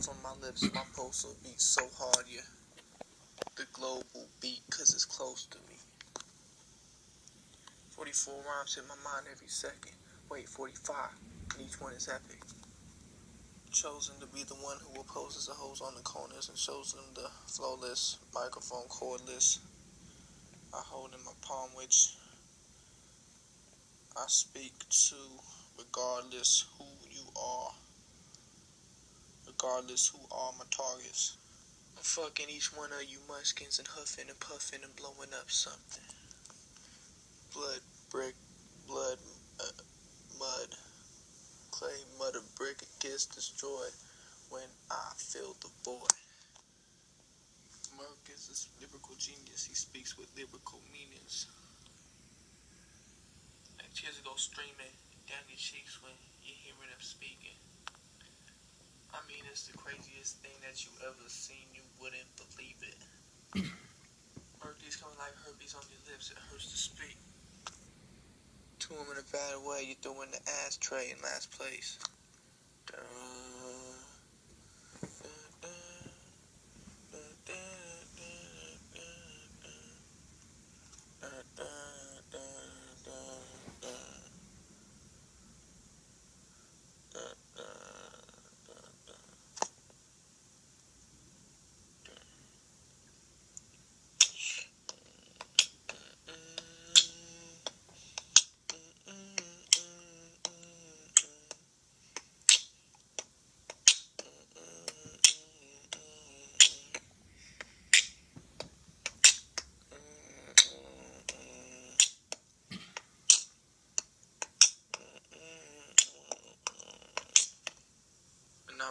from my lips, my pulse will beat so hard, yeah. The globe will beat cause it's close to me. 44 rhymes hit my mind every second. Wait, 45, and each one is epic. Chosen to be the one who opposes the hoes on the corners and shows them the flowless microphone cordless. I hold in my palm, which I speak to regardless who you are, regardless who are my targets. I'm fucking each one of you muskins and huffing and puffing and blowing up something. Blood, brick, blood, uh, mud, clay, mud, brick, gets destroyed when I fill the void. Merk is a lyrical genius. He speaks with lyrical meanings. Like tears go streaming down your cheeks when you hear. I mean, it's the craziest thing that you ever seen. You wouldn't believe it. Mercury's coming like herpes on your lips. It hurts to speak. To him in a bad way. You threw in the ashtray in last place.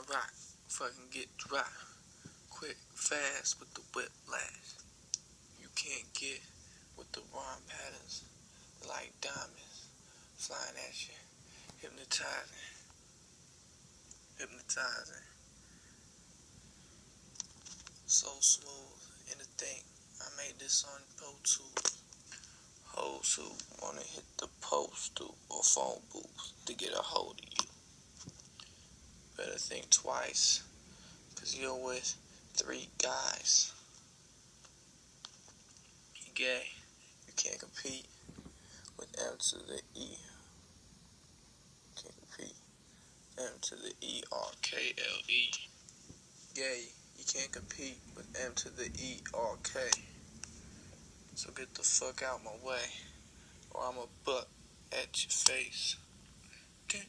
Rock, fucking get dry, quick, fast with the whiplash. You can't get with the rhyme patterns like diamonds flying at you, hypnotizing, hypnotizing. So smooth in the thing. I made this on Pro Tools. Hoes who wanna hit the postal or phone booth to get a hold of you. Better think twice, cause you're with three guys. You gay, you can't compete with M to the E. Can't compete. M to the E R K L E. Gay, you can't compete with M to the E R K. So get the fuck out my way, or I'm a butt at your face. Calling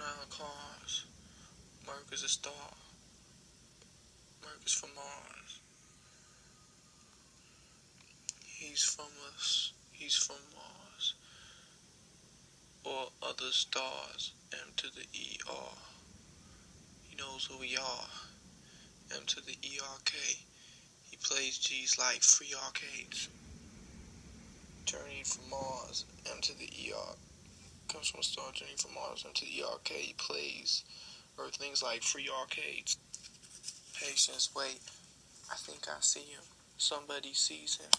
all cars. Merk is a star. Merk is from Mars. He's from us. He's from Mars. Or other stars. M to the ER. He knows who we are. M to the ERK. He plays G's like free arcades. Journey from Mars. M to the ER. Comes from a star journey from Mars. M to the ERK. He plays Earthlings like free arcades. Patience, wait. I think I see him. Somebody sees him.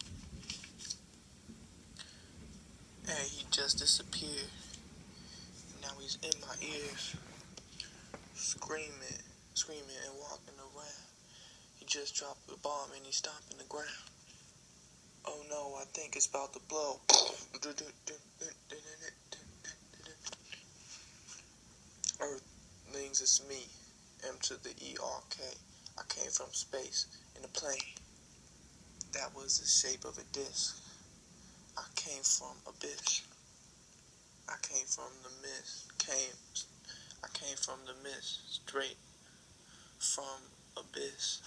Hey, he just disappeared. Now he's in my ears, screaming, screaming and walking around. He just dropped the bomb and he's stomping the ground. Oh no, I think it's about to blow. Earthlings, it's me, M to the E-R-K. I came from space in a plane. That was the shape of a disc. I came from abyss. I came from the mist. Came I came from the mist. Straight from abyss.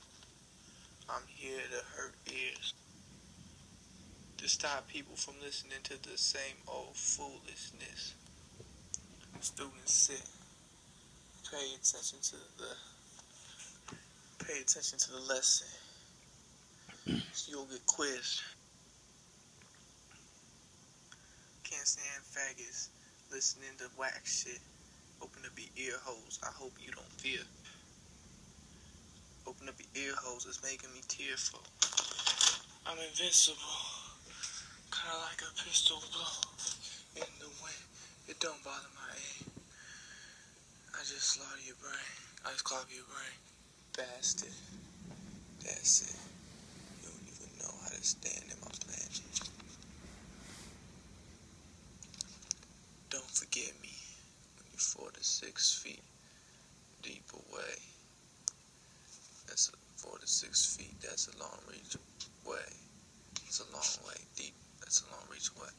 I'm here to hurt ears. To stop people from listening to the same old foolishness. Students sit. Pay attention to the pay attention to the lesson. So you'll get quizzed. Stand faggots listening to whack shit. Open up be ear holes. I hope you don't fear. Open up your ear holes, it's making me tearful. I'm invincible. Kinda like a pistol blow in the wind. It don't bother my aim. I just slaughter your brain. I just clog your brain. Bastard. That's it. You don't even know how to stand in my planet. Don't me when you're four to six feet deep away. That's a, four to six feet. That's a long reach away. It's a long way deep. That's a long reach away.